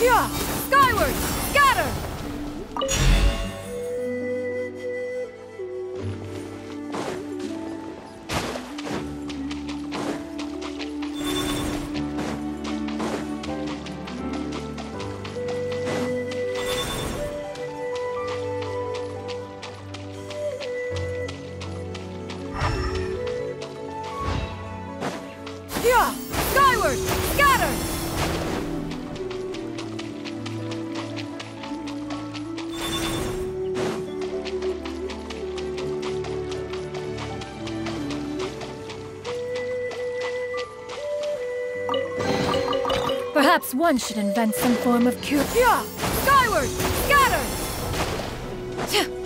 Yeah, Skyward! Scatter! Yeah, Skyward! Scatter! Perhaps one should invent some form of cure. Yeah! Skyward! Scatter!